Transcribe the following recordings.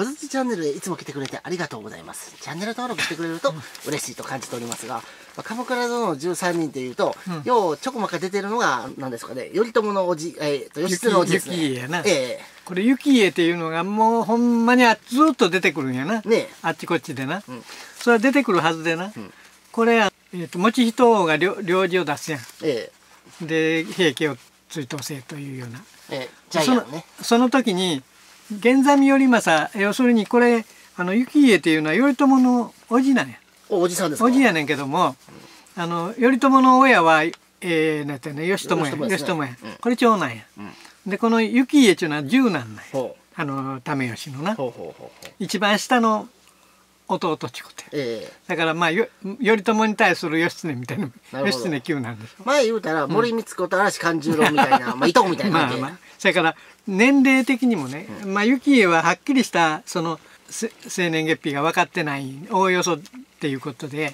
小槌チャンネルへいつも来てくれてありがとうございます。チャンネル登録してくれると嬉しいと感じておりますが、まあ、鎌倉殿の13人っていうと、うん。ようちょこまか出てるのが何ですかね、頼朝のおじ、えー、と義経のおじですね。雪家やな。えこれ雪家っていうのがもうほんまにあずっと出てくるんやな。え。ねあっちこっちでな、うん。それは出てくるはずでな、ん。これは、えー、と持人王が領領事を出すやん。ええ。で平家を追討せというような。ええ。ジャイアンね。そのその時に源三頼政要するにこれあの雪家っていうのは頼朝の叔父なんや。おおじさんですか？叔父やねんけども、あの頼朝の親は、えー、なんていうの義朝や義朝や、うん。これ長男や、でこの雪家っていうのは十男なんや。ほあの為義のな。うほうほうほうほう。一番下の弟っちことやええ。だからまあよ頼朝に対する義経みたいな義経級なんです。前言うたら森光子と嵐勘十郎みたいな、まあいとこみたいな感じ。で。まあまあ。それから年齢的にもね、まあ幸家ははっきりしたそのせ生年月日が分かってないおおよそっていうことで、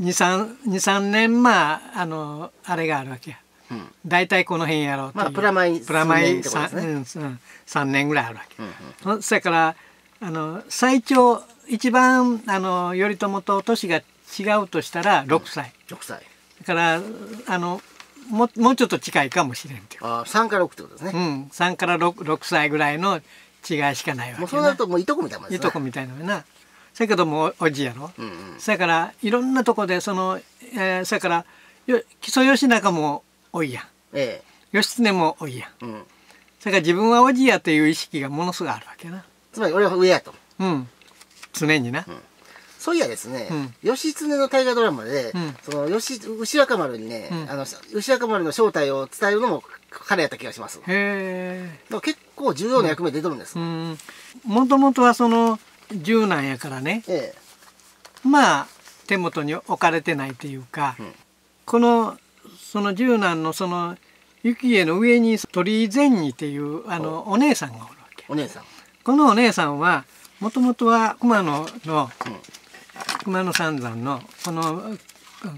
23年まああのあれがあるわけや。うん。大体この辺やろうっていう。まあプラマイプラマイ数年ってことですね。3,、うんうん、3年ぐらいあるわけ、うんうん。それからあの最長一番あの頼朝と年が違うとしたら6歳、6歳。だからあのももうちょっと近いかもしれんっていうああ、3から6ってことですね。うん、3から 6, 6歳ぐらいの違いしかないわけもうそうなるともういとこみたいなもんですね。いとこみたいなのやなそやけどもおおじやろ、うんうん。そやからいろんなとこでその、えー、そやからよ木曽義仲もおいやんえ義経もおいやんえ。うん。それから自分はおじやという意識がものすごいあるわけなつまり俺は上やと。うん常にな、そういやですね、うん。義経の大河ドラマで、うん。その義牛若丸にね、うん。あの牛若丸の正体を伝えるのも彼やった気がします。へら結構重要な役目出てるんです。えうん。もともとはその柔軟やからね。えまあ手元に置かれてないというか、うん。このその柔軟のその雪家の上に鳥居善二っていうあのお姉さんがおるわけ。え、お姉さん。このお姉さんはもともとは熊野の、熊野三山のこの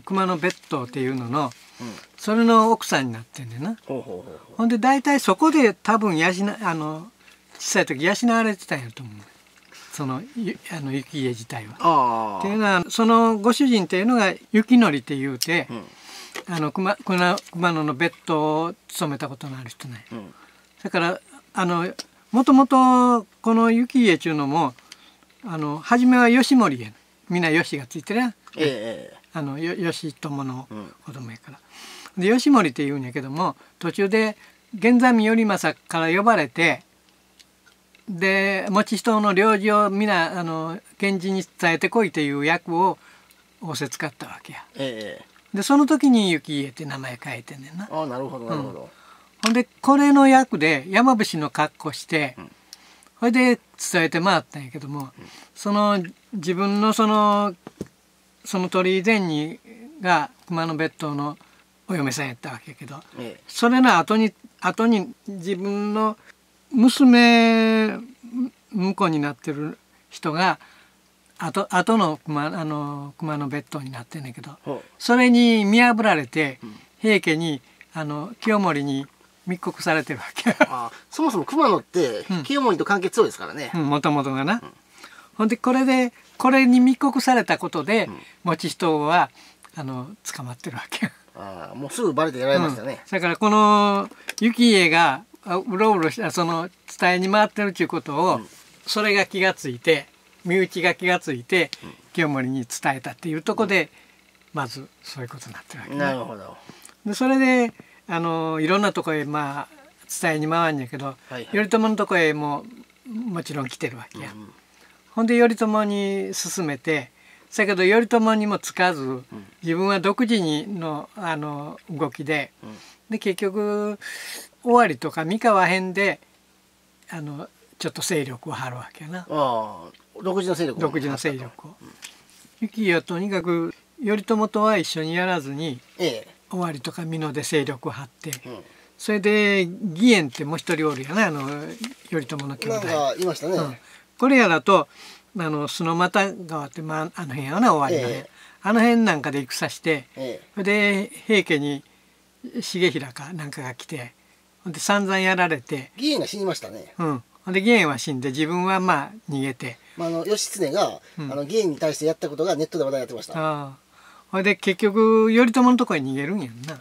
熊野別当っていうののうん。それの奥さんになってんねんなほんで大体そこで多分養あの小さい時養われてたんやと思うそのゆあの雪家自体は。っていうのはそのご主人っていうのが雪のりっていうて、うん。あの熊熊熊野の別当を務めたことのある人ねうん。だからあのもともとこの雪家っちゅうのもあの初めは吉森や皆吉がついてるやんええあのよ義朝のうん子供やから。で吉森っていうんやけども途中で源三頼政から呼ばれてで持ち人の領事を皆あの源氏に伝えてこいという役を仰せつかったわけや。えええでその時に雪家って名前変えてんねんな。ああ、なるほど、なるほど。ほんでこれの役で山伏の格好して、それで伝えて回ったんやけども、その自分のそのその鳥居善にが熊野別当のお嫁さんやったわけやけどえそれの後に後に自分の娘婿になってる人が後後の熊あの熊野別当になってんねんけどそれに見破られて、平家にあの清盛に密告されてるわけそもそも熊野ってうん、清盛と関係強いですからね。もともとがな。ほんでこれでこれに密告されたことで、ん持ち人はあの捕まってるわけ。ああ、もうすぐバレてやられましたね。だからこの幸家があうろうろしたその伝えに回ってるっていうことを、それが気がついて身内が気がついて、清盛に伝えたっていうとこで、まずそういうことになってるわけねなるほど。でそれであのいろんなとこへまあ伝えに回るんやけど、はいはい。頼朝のとこへももちろん来てるわけや。うんほんで頼朝に勧めてだけど頼朝にもつかず、自分は独自にのあの動きで、うん。で結局尾張とか三河編であのちょっと勢力を張るわけやな。独自の勢力を。独自の勢力を。幸家はとにかく頼朝とは一緒にやらずにえ尾張とか美濃で勢力を張って。それで義円ってもう一人おるやなあの頼朝の兄弟。いましたね。うんこれやだとあの須俣川って、まあ、あの辺やな終わりのね、ええあの辺なんかで戦してえそれで平家に重衡かなんかが来てほんで散々やられて、え。議員が死にましたね。うん、で義援は死んで自分はまあ逃げてまあ、あの義経が、うんあの議員に対してやったことがネットで話題になってました。ほああほんで結局頼朝のとこに逃げるんやんな。う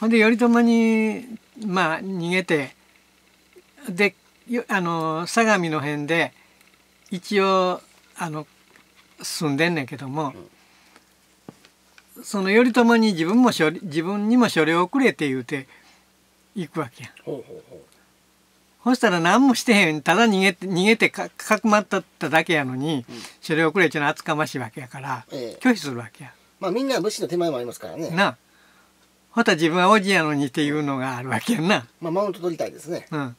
ほんで頼朝にまあ逃げてでよあの相模の辺で一応あの住んでんねんけども、その頼朝に自分も処理自分にも処理をくれって言うて行くわけやん。ほそしたら何もしてへんただ逃げて逃げてかかくまったっただけやのに、処理をくれっていうのは厚かましいわけやから、ええ。拒否するわけやまあみんな武士の手前もありますからね。なあほんたら自分はおじやのにっていうのがあるわけやんな。まあマウント取りたいですね。うん、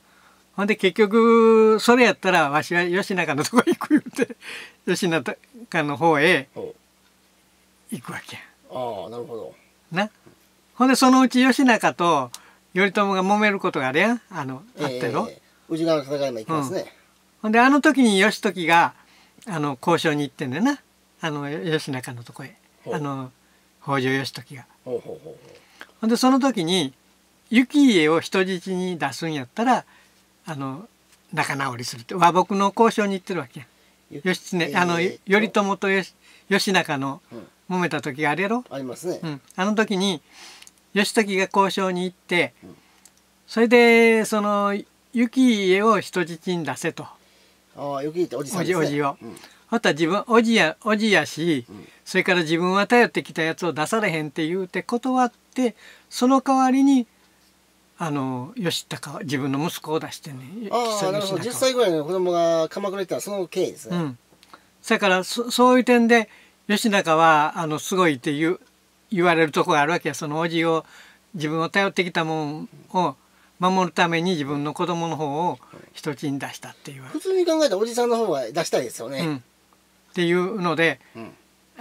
ほんで結局それやったらわしは義仲のとこ行く言うて 義仲の方へほ行くわけやうああなるほど。なほんでそのうち義仲と頼朝が揉めることがあるやんあのあったやろ、ええ宇治川の戦いも行きますね。ほんであの時に義時があの交渉に行ってんだよなあの義仲のとこへあの北条義時が。ほんでその時に幸家を人質に出すんやったらあの仲直りするって和睦の交渉に行ってるわけや。義経、ええあの頼朝と義義仲のうん。揉めた時があるやろ、ありますね。うん、あの時に義時が交渉に行ってうん。それでその幸家を人質に出せと。ああよく言っておじさおんですね。じおじを。うん。あとは自分おじやおじやし、うんそれから自分は頼ってきたやつを出されへんって言うて断ってその代わりにあの義高は自分の息子を出してねああなるほど。10義仲を歳ぐらいの子供が鎌倉に行ったらその経緯ですね。うん、だからそそういう点で義仲はあのすごいって言う言われるとこがあるわけやそのおじを自分を頼ってきたもんを守るために自分の子供の方を人質に出したっていう、普通に考えたらおじさんの方が出したいですよね。うん、っていうのでうん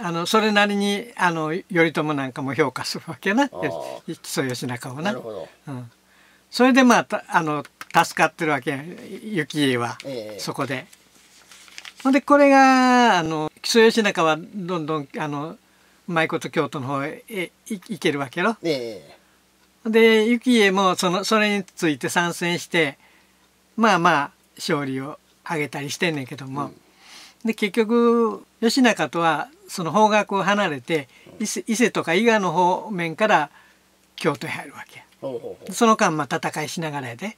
あのそれなりにあの頼朝なんかも評価するわけやな。木曽義仲をな。な。うん、それでまあたあの助かってるわけや幸家は、ええ。そこで。ほんでこれがあの木曽義仲はどんどんあのうまいこと京都の方へ行けるわけやろ。ええ。で幸家もそのそれについて参戦してまあまあ勝利を挙げたりしてんねんけども、で結局義仲とはその方角を離れて伊勢とか伊賀の方面から京都へ入るわけ。その間まあ戦いしながらやで。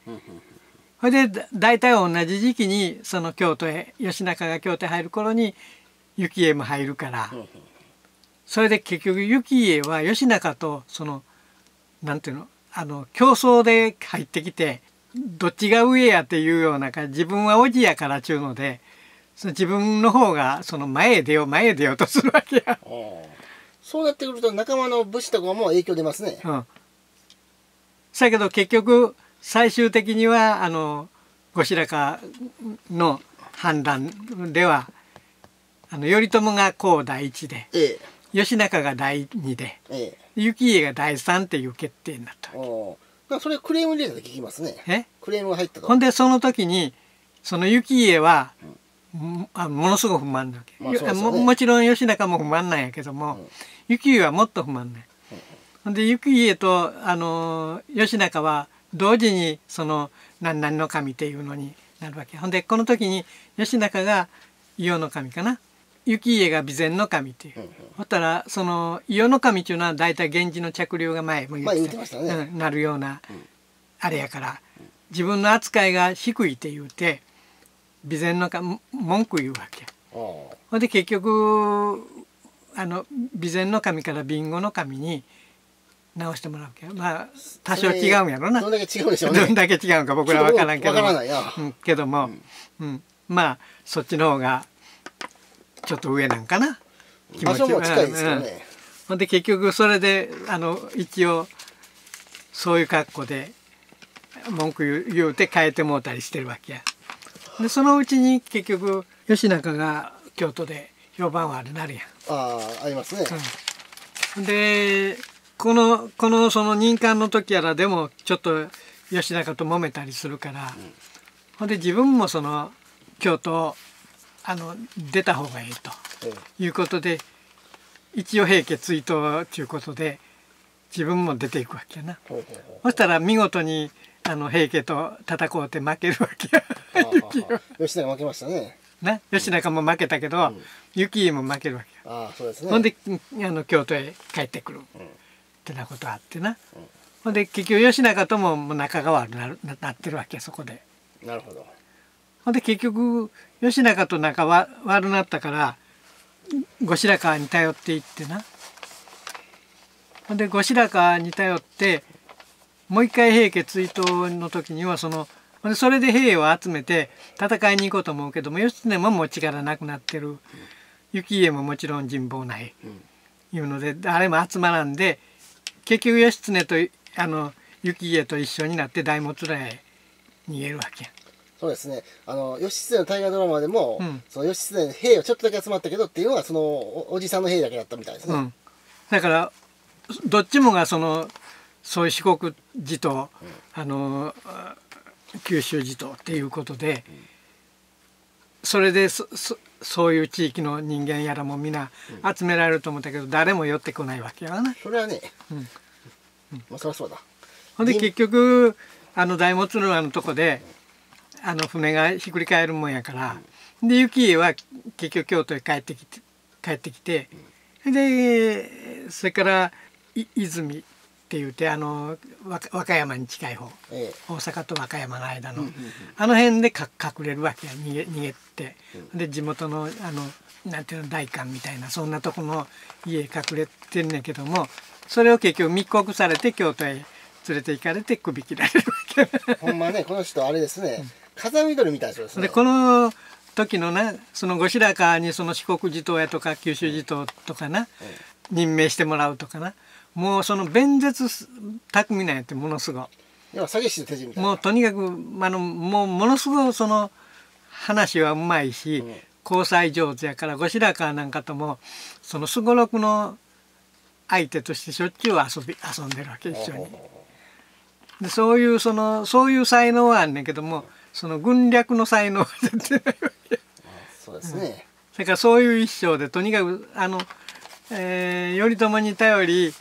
それでだ大体同じ時期にその京都へ義仲が京都へ入る頃に幸家も入るから、それで結局幸家は義仲とそのなんていうのあの競争で入ってきてどっちが上やっていうような自分はおじやからちゅうのでその自分の方がその前へ出よう前へ出ようとするわけや。そうなってくると仲間の武士とかも影響出ますね。うん。そやけど結局最終的にはあの後白河の判断ではあの頼朝がこう第一でええ義仲が第二でえ幸家が第三っていう決定になったえ。おなんかそれクレーム入れたと聞きますね。え？クレームが入ったと。ほんでその時にその幸家は、もあものすごく不満なわけ、まあね。ももちろん義仲も不満なんやけども、幸家はもっと不満ね、ほんで幸家とあの義仲は同時にその何々の神っていうのになるわけ。ほんでこの時に義仲が伊予の神かな。幸家が備前の神っていう、うんうん。ほったらその伊予の神っていうのは大体源氏の着流が前も言ってってましたね。うんなるような、あれやから。自分の扱いが低いって言うて備前の神文句言うわけ。あほんで結局あの備前の神から備後の神に直してもらうわけまあ多少違うんやろな。どんだけ違うんでしょうね。どんだけ違うんか僕らは分からんけど。わからないな。うん、けども、うん。まあそっちの方がちょっと上なんかな。気場所も近いですけどうん。うんね。ほんで結局それであの一応そういう格好で文句言う言うて変えてもうたりしてるわけや。でそのうちに結局義仲が京都で評判悪なるやん。ああありますね。でこのこのその任官の時やらでもちょっと義仲と揉めたりするから、ほんで自分もその京都をあの出た方がいいとえいうことで一応平家追悼ということで自分も出ていくわけやな。ほうほうほう。そしたら見事にあの平家と戦うて負けるわけや。あ あああ吉田が負けましたね。な吉永も負けたけど、ん。幸家も負けるわけや。ああそうですね。ほんであの京都へ帰ってくる、ってなことあってな、ほんで結局吉永とももう仲が悪くなるななってるわけやそこで。なるほど。ほんで結局吉永と仲は悪なったから後白河に頼っていってな。ほんで後白河に頼ってもう一回平家追討の時にはそのそれで兵を集めて戦いに行こうと思うけども義経ももう力なくなってる。幸家ももちろん人望ない、いうので誰も集まらんで結局義経とあの幸家と一緒になって大物らへ逃げるわけや。そうですね。あの義経の大河ドラマでも、うん。その義経の兵がちょっとだけ集まったけどっていうのはそのおおじさんの兵だけだったみたいですね、うん、だからどっちもがそのそういう四国地頭、あのあ九州地頭っていうことで、それでそそそういう地域の人間やらも皆集められると思ったけど誰も寄ってこないわけやわな。それはね、うんまあそりゃそうだほんで人結局あの大物浦のとこであの船がひっくり返るもんやから、で幸家は結局京都へ帰ってきて帰ってきて、でそれからい泉って言ってあの和歌和歌山に近い方え大阪と和歌山の間の、あの辺でか隠れるわけや逃げ逃げて、で地元のあのなんていうの大官みたいなそんなとこの家へ隠れてんねんけどもそれを結局密告されて京都へ連れて行かれて首切られるわけ。えほんまねこの人あれですね風見鶏みたいな人ですね。でこの時のなその後白河にその四国地頭やとか九州地頭とかな、任命してもらうとかなもうその弁舌巧みなんやってものすごい。もうとにかくあのもうものすごいその話はうまいし、うん交際上手やから後白河なんかともそのすごろくの相手としてしょっちゅう遊び遊んでるわけ一緒に。でそういうそのそういう才能はあんねんけどもその軍略の才能は絶対ないわけ。そうですね、それからそういう一生でとにかくあの、えー頼朝に頼り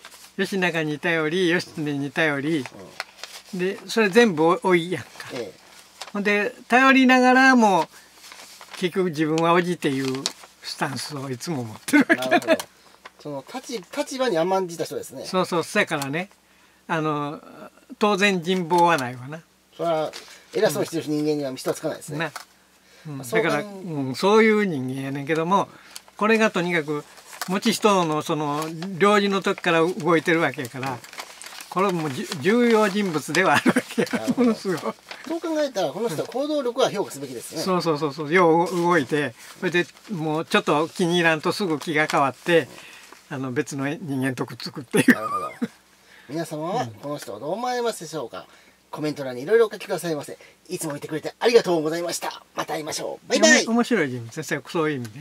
義仲に頼り義経に頼り、でそれ全部おいやんか。えほんで頼りながらも結局自分はおじっていうスタンスをいつも持ってるえわけ。その立ち立場に甘んじた人ですね。そうそうそやからね。あの当然人望はないわな。それは偉そうにしてる人間には人はつかないですね、な、うん、うだから、うん、そういう人間やねんけどもこれがとにかく持ち人のその領事の時から動いてるわけやからこれも重要人物ではあるわけや。ものすごい。そう考えたらこの人は行動力は評価すべきですね、そうそうそうそう。よう動いてそれでもうちょっと気に入らんとすぐ気が変わってあの別の人間とくっつくっていう。なるほど。皆様はこの人をどう思われますでしょうか？コメント欄にいろいろお書きくださいませ。いつもいてくれてありがとうございました。また会いましょう。バイバイ。面白い人物ですよそういう意味でね。